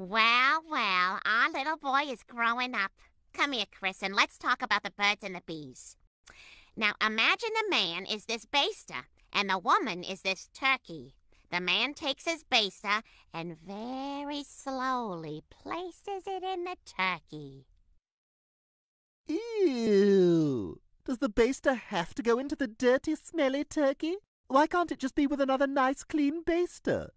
Well, well, our little boy is growing up. Come here, Chris, and let's talk about the birds and the bees. Now, imagine the man is this baster, and the woman is this turkey. The man takes his baster and very slowly places it in the turkey. Ew! Does the baster have to go into the dirty, smelly turkey? Why can't it just be with another nice, clean baster?